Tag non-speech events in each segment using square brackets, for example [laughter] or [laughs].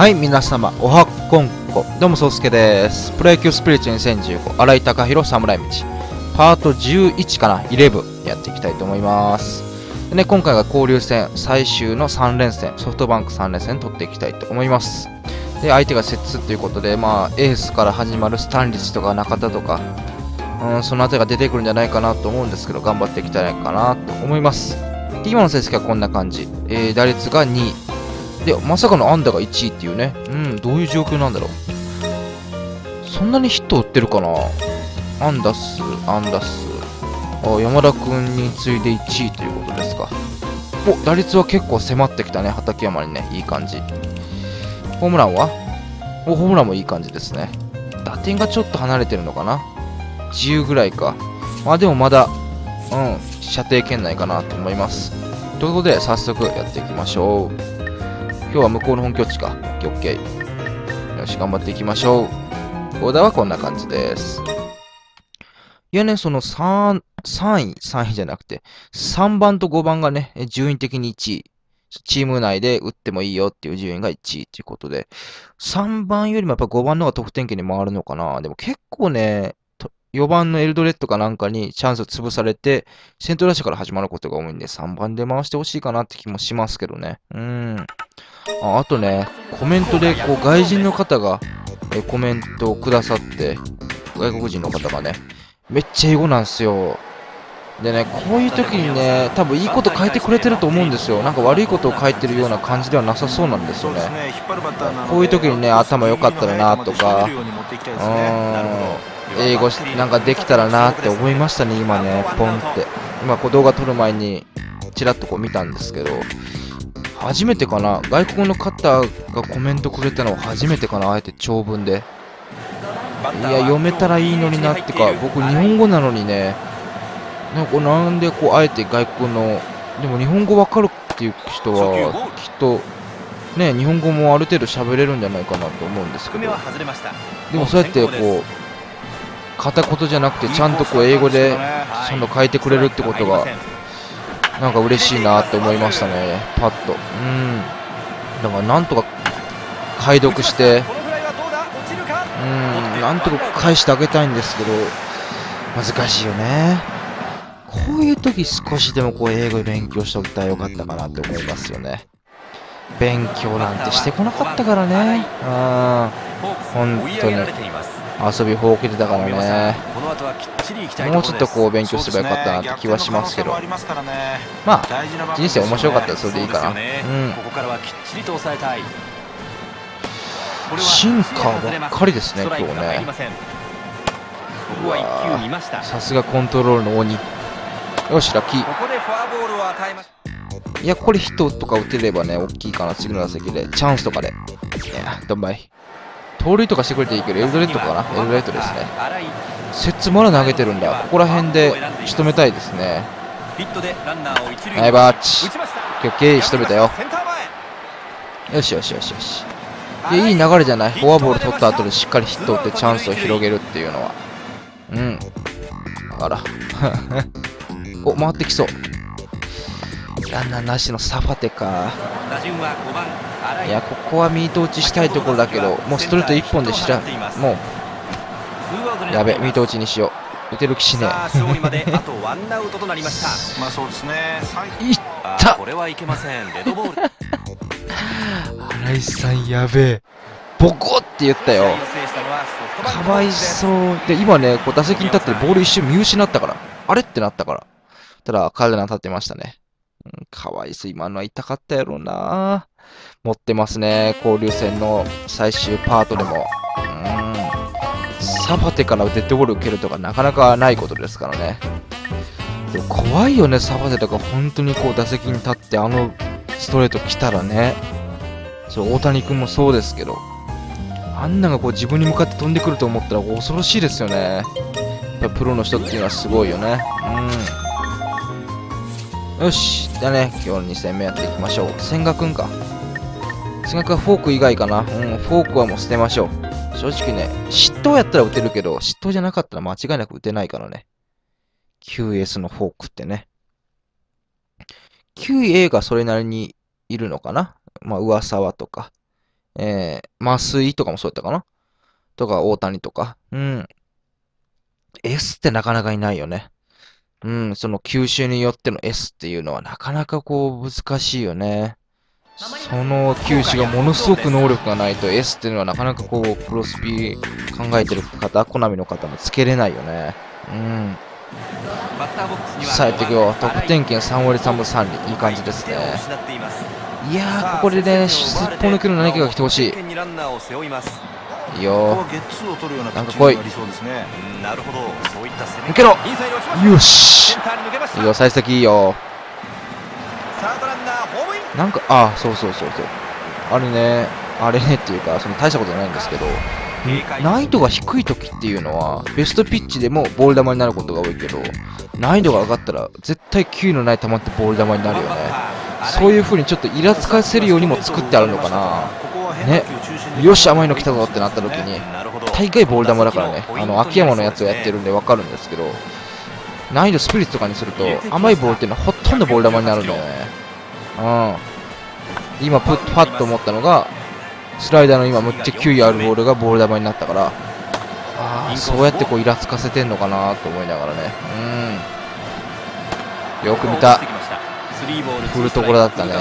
はい、皆様、おはこんこ。どうも、そうすけです。プロ野球スピリチュア2015、新井貴弘侍道。パート11かな ?11 やっていきたいと思います。でね、今回が交流戦最終の3連戦、ソフトバンク3連戦取っていきたいと思います。で、相手が摂津ということで、まあ、エースから始まるスタンリッチとか中田とか、うん、その辺りが出てくるんじゃないかなと思うんですけど、頑張っていきたいかなと思います。で今の成績はこんな感じ。えー、打率が2位。で、まさかの安打が1位っていうね。うん、どういう状況なんだろう。そんなにヒット打ってるかなアンダ数、アンダ数。あ、山田くんに次いで1位ということですか。お、打率は結構迫ってきたね。畠山にね。いい感じ。ホームランは？お、ホームランもいい感じですね。打点がちょっと離れてるのかな ?10 ぐらいか。まあでもまだ、うん、射程圏内かなと思います。ということで、早速やっていきましょう。今日は向こうの本拠地か。オッケー。よし、頑張っていきましょう。オーダーはこんな感じです。いやね、その3、3位、3位じゃなくて、3番と5番がね、順位的に1位。チーム内で打ってもいいよっていう順位が1位ということで、3番よりもやっぱ5番の方が得点圏に回るのかな。でも結構ね、4番のエルドレッドかなんかにチャンス潰されて、先頭打者から始まることが多いんで、3番で回してほしいかなって気もしますけどね。うん。ああとね、コメントで、こう、外人の方が、えコメントをくださって、外国人の方がね、めっちゃ英語なんですよ。でね、こういう時にね、多分いいこと書いてくれてると思うんですよ。なんか悪いことを書いてるような感じではなさそうなんですよね。こういう時にね、頭良かったらなとか、うん、英語なんかできたらなって思いましたね、今ね、ポンって。今、こう動画撮る前に、ちらっとこう見たんですけど、初めてかな？外国の方がコメントくれたのは初めてかな？あえて長文で。いや、読めたらいいのになってか、僕日本語なのにね、なんかなんでこう、あえて外国の、でも日本語わかるっていう人は、きっと、ね、日本語もある程度喋れるんじゃないかなと思うんですけど、でもそうやってこう、片言じゃなくて、ちゃんとこう、英語で、ちゃんと書いてくれるってことが、なんか嬉しいなって思いましたね、パッと。うん。だからなんとか解読して、うん、なんとか返してあげたいんですけど、難しいよね。こういう時少しでもこう英語勉強しておきたらよかったかなって思いますよね。勉強なんてしてこなかったからね。うん。本当に。遊びほうけてたからね。もうちょっとこう勉強すればよかったなって気はしますけど。まあ、人生面白かったらそれでいいかな。うん。シンカーばっかりですね、今日ね。さすがコントロールの鬼。よし、ラッキー。いや、これヒットとか打てればね、大きいかな、次の打席で。チャンスとかで。いや、ドンマイ。盗塁とかしてくれていいけど、エルドレッドかな？エルドレッドですね。セッツまだ投げてるんだ。ここら辺で仕留めたいですね。ナイバッチ。オッケー、仕留めたよ。よしよしよしよし。いや、いい流れじゃない？フォアボール取った後でしっかりヒット打ってチャンスを広げるっていうのは。うん。あら。[laughs] [laughs] お、回ってきそう。ランナーなしのサファテか。いや、ここはミート打ちしたいところだけど、もうストレート1本でしら、もう、やべ、ミート打ちにしよう。打てる気しねえ。勝利まであとワンアウトとなりました。[laughs] まあそうですね。いったこれはいけません。デッドボール。[laughs] 新井さんやべえ。ボコって言ったよ。かわいそう。で、今ね、こう打席に立ってボール一瞬見失ったから。あれってなったから。ただ、彼ら当たってましたね。うん、かわいそう。今のは痛かったやろうな。持ってますね。交流戦の最終パートでも。うん。サファテからデッドボール受けるとかなかなかないことですからね。怖いよね、サファテとか本当にこう打席に立ってあのストレート来たらね。そう、大谷君もそうですけど。あんながこう自分に向かって飛んでくると思ったら恐ろしいですよね。やっぱプロの人っていうのはすごいよね。うん。よし。じゃあね、今日の2戦目やっていきましょう。千賀くんか。千賀くんはフォーク以外かな。うん、フォークはもう捨てましょう。正直ね、嫉妬やったら打てるけど、嫉妬じゃなかったら間違いなく打てないからね。QS のフォークってね。QA がそれなりにいるのかなまあ、上沢とか、えー、増井とかもそうやったかなとか、大谷とか。うん。S ってなかなかいないよね。うん、その球種によっての S っていうのはなかなかこう難しいよね。その球種がものすごく能力がないと S っていうのはなかなかこう、プロスピ考えてる方、コナミの方もつけれないよね。うん。さあやっていくよ。得点圏3割3分3厘。いい感じですね。いやー、ここでね、すっぽ抜ける何かが来てほしいい。いいよゲッツーを取るようななんか来いピッチングになりそうですね。うんなるほどそういった攻め抜けろよしいいよ、幸先いいよ。サードランナーホームインなんか、あ、そうそうそうそう。あれね、あれねっていうか、その大したことないんですけど、難易度が低い時っていうのは、ベストピッチでもボール球になることが多いけど、難易度が上がったら、絶対球威のない球ってボール球になるよね。そういう風にちょっとイラつかせるようにも作ってあるのかな。ここは変化球中心でよし、甘いの来たぞってなった時に、大概ボール球だからね、あの、秋山のやつをやってるんでわかるんですけど、難易度スピリッツとかにすると、甘いボールっていうのはほとんどボール球になるんだよね。うん。今、プッパッと思ったのが、スライダーの今、むっちゃ球威あるボールがボール球になったから、ああ、そうやってこう、イラつかせてんのかなと思いながらね。うん。よく見た。振るところだったね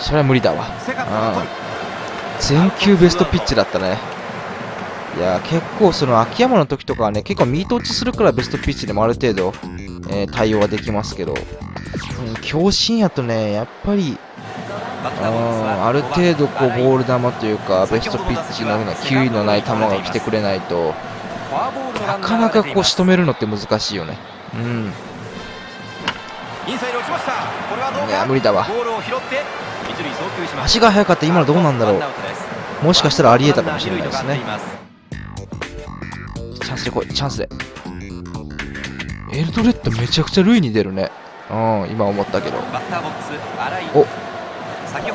それは無理だわ。セカンドの取る全球ベストピッチだったね。いやー結構その秋山の時とかはね、結構ミート落ちするからベストピッチでもある程度、えー対応はできますけど、うん、強心やとね、やっぱり、バッうんターボックスはある程度こうボール球というか、ベストピッチのような球威のない球が来てくれないと、なかなかこう仕留めるのって難しいよね。うん。インサイド落ちました。これはどういや、か無理だわ。ボールを拾って一塁送球します。足が速かった。今のどうなんだろう。もしかしたらあり得たかもしれないですね。チャンスで来い、チャンスで。エルドレッドめちゃくちゃ塁に出るね。うん、今思ったけど。お。こ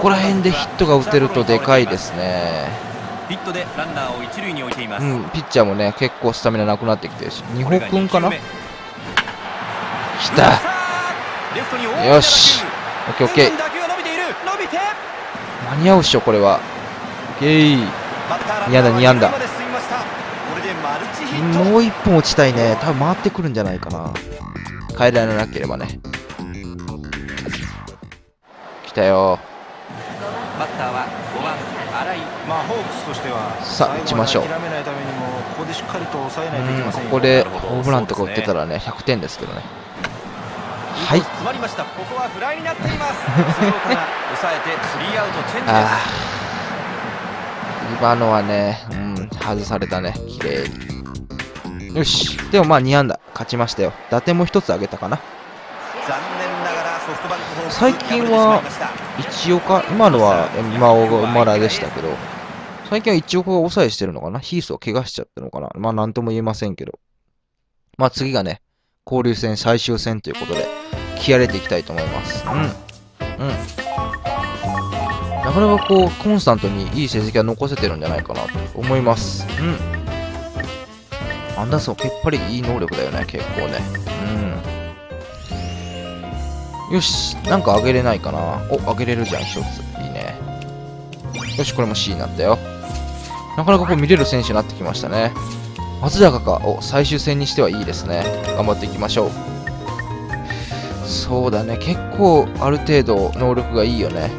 こら辺でヒットが打てるとでかいですね。ヒットでランナーを一塁に置いています、うん、ピッチャーもね、結構スタミナなくなってきてるし。二歩くんかな？二来たよしオッケーオッケー間に合うっしょ、これは。オッケーバッターラン二安打ナーは二安打もう一本落ちたいね。多分回ってくるんじゃないかな。変えられなければね。来たよ。バッターは5番新井まあホークスとしてはさあ打ちましょうここでホームランとか打ってたらね、100点ですけどね。はい詰まりましたここはフライになっています後ろから抑えてスリーアウトチェンジです。今のはね、うん、外されたね。綺麗に。よし。でもまあ2安打。勝ちましたよ。打点も1つ上げたかな。残念ながらソフトバンク最近は一岡、今のは馬尾が馬らでしたけど、最近は一岡が抑えしてるのかなヒースを怪我しちゃったのかなまあなんとも言えませんけど。まあ次がね、交流戦最終戦ということで、気合入れていきたいと思います。うん。うん。なかなかこう、コンスタントにいい成績が残せてるんじゃないかなと思います。うん。アンダーソン、けっぱりいい能力だよね、結構ね。うん。よし、なんか上げれないかな。お、上げれるじゃん、一つ。いいね。よし、これも C になったよ。なかなかこう見れる選手になってきましたね。松坂か。お、最終戦にしてはいいですね。頑張っていきましょう。そうだね、結構ある程度能力がいいよね。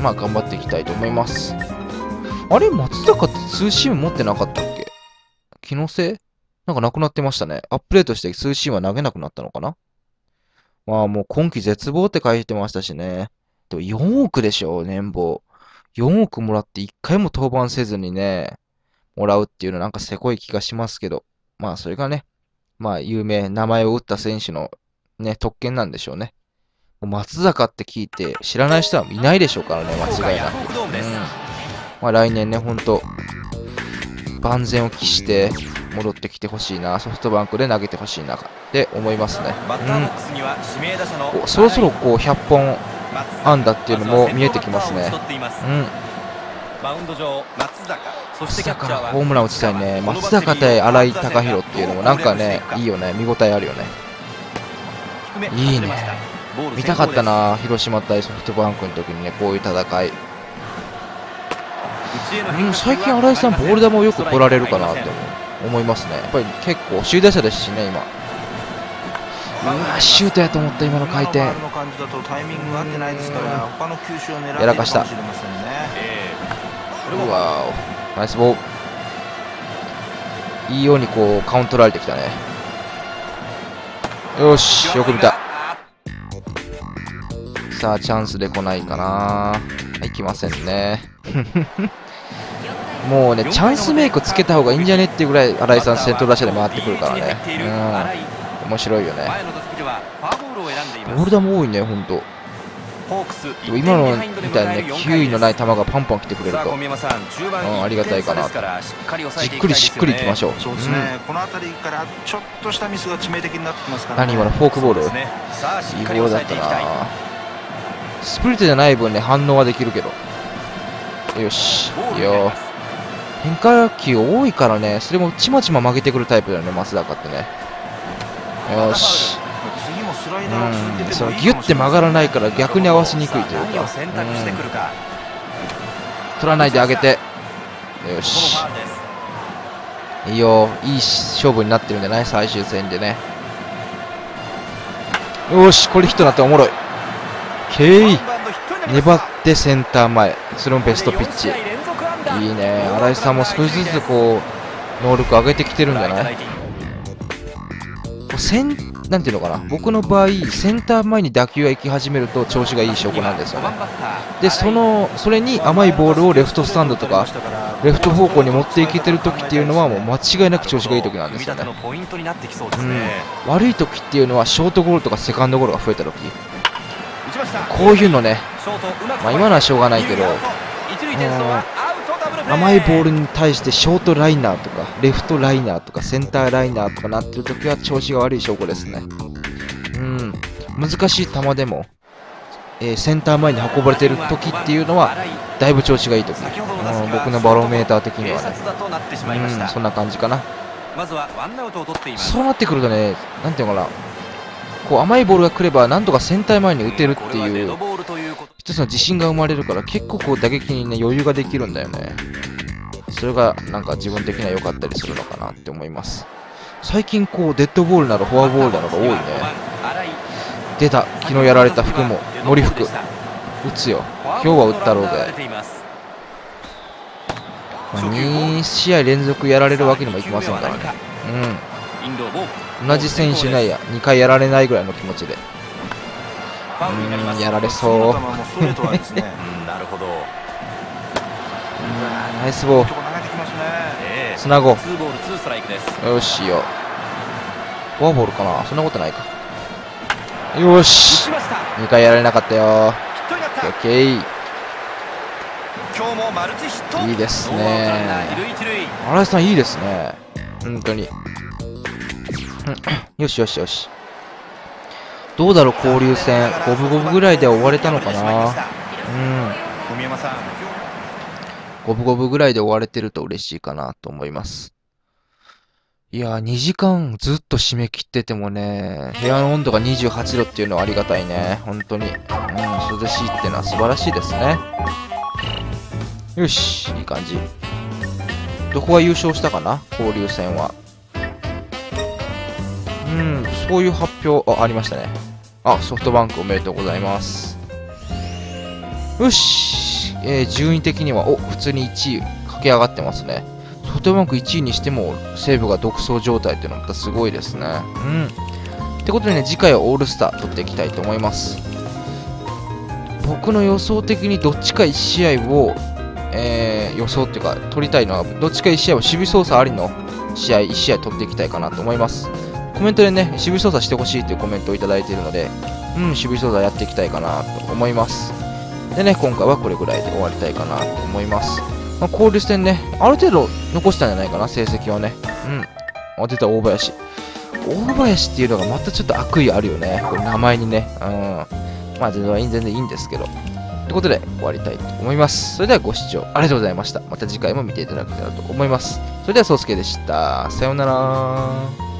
まあ頑張っていきたいと思います。あれ松坂ってツーシーム持ってなかったっけ？気のせい？なんかなくなってましたね。アップデートしてツーシームは投げなくなったのかな？まあもう今季絶望って書いてましたしね。でも4億でしょ、年俸。4億もらって1回も登板せずにね、もらうっていうのなんかせこい気がしますけど。まあそれがね、まあ有名、名前を打った選手のね、特権なんでしょうね。もう松坂って聞いて知らない人はいないでしょうからね、間違いなく。うん。まあ来年ね、ほんと、万全を期して戻ってきてほしいな、ソフトバンクで投げてほしいなって思いますね。うんおそろそろこう100本、安打っていうのも見えてきますねうん、マウンド上松坂そして松坂キャッチャーはホームラン打ちたいね。松坂対新井貴弘っていうのもなんかね、いいよね、見応えあるよね。低めいいね見たかったな、広島対ソフトバンクの時にね、こういう戦い。うん、最近新井さん、ボール球をよく取られるかなって思いますね。やっぱり結構、首位打者ですしね、今。うわ、シュートやと思った、今の回転。今の感じだとタイミングが合ってないですから他の球種を狙っているやらかしたうわお、ナイスボール。いいようにこう、カウント取られてきたね。よし、よく見た。さあ、チャンスで来ないかな。いきませんね。[laughs] もうね、チャンスメイクつけた方がいいんじゃねっていうぐらい、新井さん、先頭打者で回ってくるからね。うん、面白いよね。ボール球多いね、ほんと。今のみたいにね、球威のない球がパンパン来てくれると。うんありがたいかな1点差ですからしっかり抑えていじっくりしっくりいきましょょう。そうですね、この辺りからちょっとしたミスが致命的になってきますから、ね、何今のフォークボール。ねさあしいいボールだったなスプリットじゃない分ね反応はできるけど。よし。いいよ変化球多いからね。それもちまちま曲げてくるタイプだよね増田かってね。よしスライダーを続けてもいいギュッて曲がらないから逆に合わせにくいというか。さあ何を選択してくるか。取らないであげて。よし。いいよ。いい勝負になってるんじゃない？最終戦でね。よし。これヒットになっておもろい。けい粘ってセンター前。それもベストピッチ。いいね。新井さんも少しずつこう能力上げてきてるんじゃない？センなんていうのかな？僕の場合センター前に打球が行き始めると調子がいい証拠なんですよね。でそのそれに甘いボールをレフトスタンドとかレフト方向に持っていけてる時っていうのはもう間違いなく調子がいい時なんですよね。うですね悪い時っていうのはショートゴールとかセカンドゴールが増えた時。こういうのね。まあ今のはしょうがないけど甘いボールに対してショートライナーとかレフトライナーとかセンターライナーとかなってる時は調子が悪い証拠ですね。うん。難しい球でも、えーセンター前に運ばれてる時っていうのはだいぶ調子がいい時、うん、は僕のバロメーター的に警はねうんそんな感じかな。まずはワンアウトを取っています。そうなってくるとねなんていうのかな。こう甘いボールが来ればなんとかセンター前に打てるっていう一つの自信が生まれるから結構こう打撃にね余裕ができるんだよね。それがなんか自分的には良かったりするのかなって思います。最近こうデッドボールなどフォアボールなどが多いね。出た。昨日やられた服も森福。打つよ。今日は打ったろうぜ、ま、2試合連続やられるわけにもいきませんからね。うん。同じ選手ねや。2回やられないぐらいの気持ちで。ファウルになります。[laughs] うんやられ次そうなるほど。ナイスボー。ルつなごう。ツーボールツーストライクです。よしよ。フォアボールかな。そんなことないか。よ打しちました。2回やられなかったよ。オッケー。今日もマルチヒット。いいですね。新井さんいいですね。本当に。うん。よしよしよしどうだろう交流戦五分五分ぐらいで終われたのかなうん小宮山さん五分五分ぐらいで終われてると嬉しいかなと思います。いやー、2時間ずっと締め切っててもね、部屋の温度が28度っていうのはありがたいね。本当に。うん、涼しいってのは素晴らしいですね。よし、いい感じ。どこが優勝したかな？交流戦は。うん、そういう発表、あ、ありましたね。あ、ソフトバンクおめでとうございます。よし、えー順位的には、お、普通に1位駆け上がってますね。ソフトバンク1位にしても、西武が独走状態っていうのはまたすごいですね。うん。ってことでね、次回はオールスター取っていきたいと思います。僕の予想的にどっちか1試合を、えー予想っていうか、取りたいのは、どっちか1試合を守備操作ありの試合、1試合取っていきたいかなと思います。コメントでね、守備操作してほしいというコメントをいただいているので、うん、守備操作やっていきたいかなと思います。でね、今回はこれぐらいで終わりたいかなと思います。まあ、交流戦ね、ある程度残したんじゃないかな、成績はね。うん。あ、出た、大林。大林っていうのがまたちょっと悪意あるよね。これ名前にね。うん。まあ、全然全然いいんですけど。ということで、終わりたいと思います。それではご視聴ありがとうございました。また次回も見ていただけたらと思います。それでは、そうすけでした。さようなら。